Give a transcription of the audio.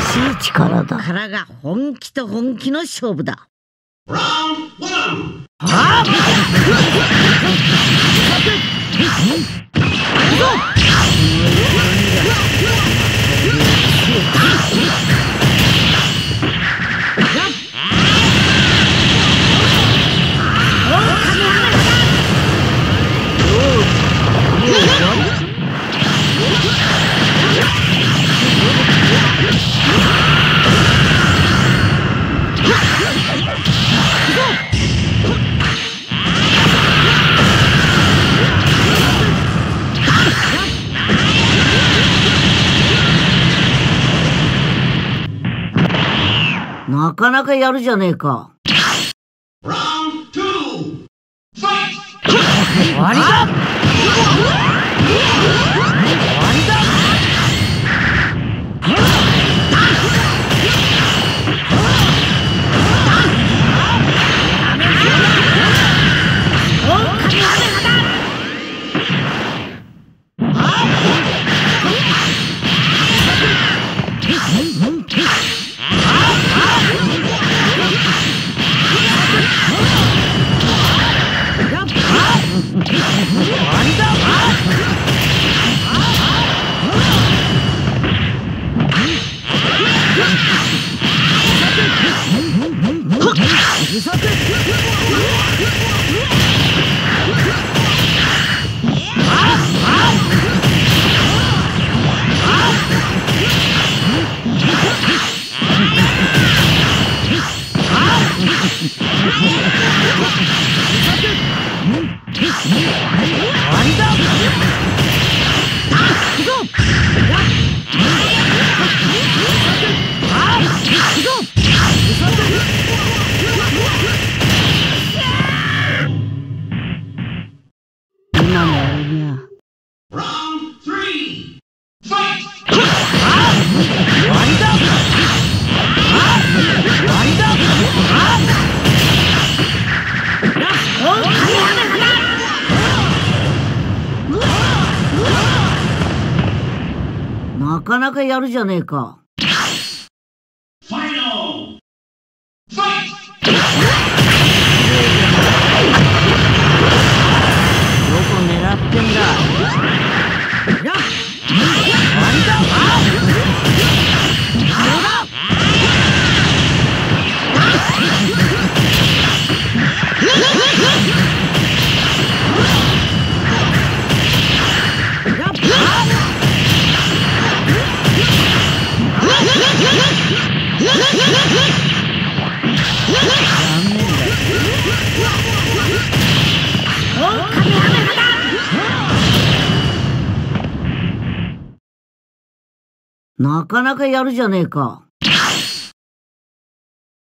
しい力だ。からが本気と本気の勝負だ。なかなかやるじゃねえか。Round two, fight! 終わりだなかなかやるじゃねえか。なかなかやるじゃねえか。